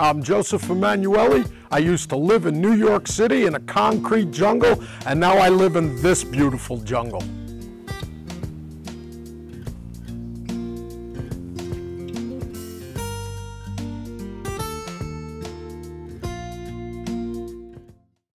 I'm Joseph Emanuelli. I used to live in New York City in a concrete jungle, and now I live in this beautiful jungle.